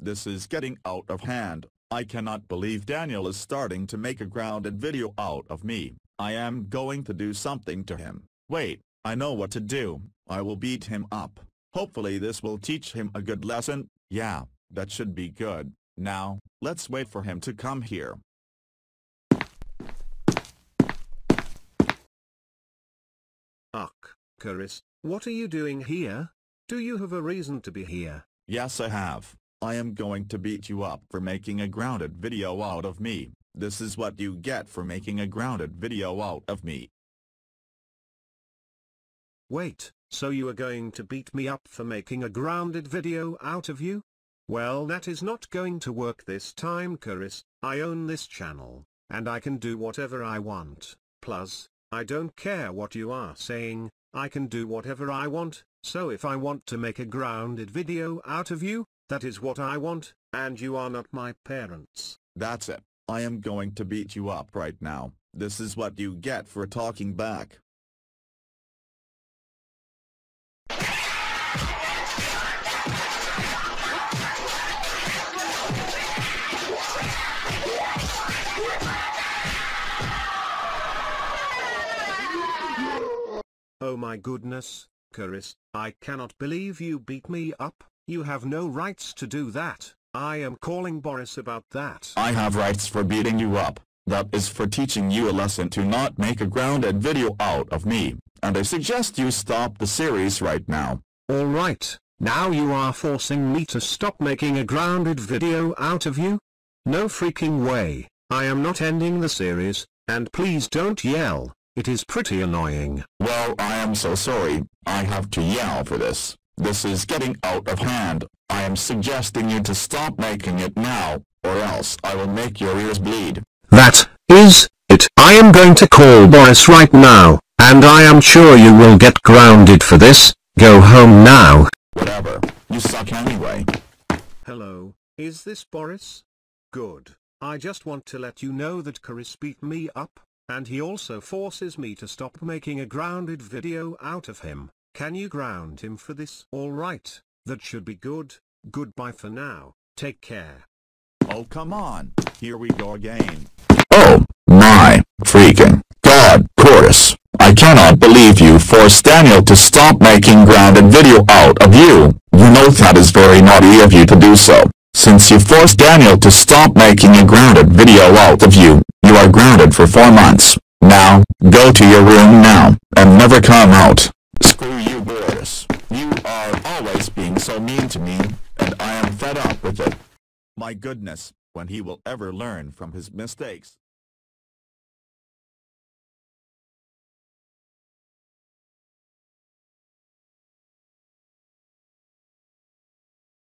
This is getting out of hand. I cannot believe Daniel is starting to make a grounded video out of me. I am going to do something to him. Wait, I know what to do. I will beat him up. Hopefully this will teach him a good lesson. Yeah, that should be good. Now, let's wait for him to come here. Ugh, Coris, what are you doing here? Do you have a reason to be here? Yes I have. I am going to beat you up for making a grounded video out of me. This is what you get for making a grounded video out of me. Wait, so you are going to beat me up for making a grounded video out of you? Well that is not going to work this time Coris, I own this channel, and I can do whatever I want, plus, I don't care what you are saying, I can do whatever I want, so if I want to make a grounded video out of you, that is what I want, and you are not my parents. That's it. I am going to beat you up right now. This is what you get for talking back. Oh my goodness, Coris, I cannot believe you beat me up, you have no rights to do that, I am calling Boris about that. I have rights for beating you up. That is for teaching you a lesson to not make a grounded video out of me, and I suggest you stop the series right now. Alright, now you are forcing me to stop making a grounded video out of you? No freaking way, I am not ending the series, and please don't yell, it is pretty annoying. Well I am so sorry, I have to yell for this. This is getting out of hand. I am suggesting you to stop making it now, or else I will make your ears bleed. That is it. I am going to call Boris right now, and I am sure you will get grounded for this. Go home now. Whatever. You suck anyway. Hello, is this Boris? Good. I just want to let you know that Coris beat me up, and he also forces me to stop making a grounded video out of him. Can you ground him for this? Alright, that should be good. Goodbye for now. Take care. Oh come on. Here we go again. Oh, my, freaking, God, Coris. I cannot believe you forced Daniel to stop making grounded video out of you. You know that is very naughty of you to do so. Since you forced Daniel to stop making a grounded video out of you, you are grounded for four months. Now, go to your room now, and never come out. So mean to me, and I am fed up with it. My goodness, when he will ever learn from his mistakes.